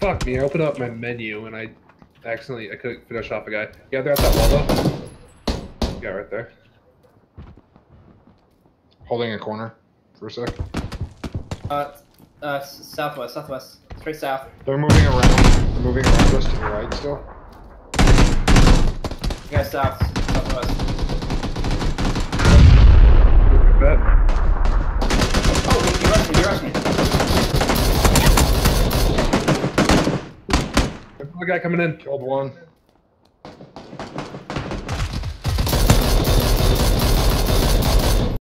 Fuck me, I opened up my menu and I accidentally I couldn't finish off a guy. Yeah, they're at that wall though. Yeah, right there. Holding a corner for a sec. Uh, uh, s- southwest, southwest, straight south. They're moving around. They're moving around us to the right still. You guys south, Another guy coming in. Killed one.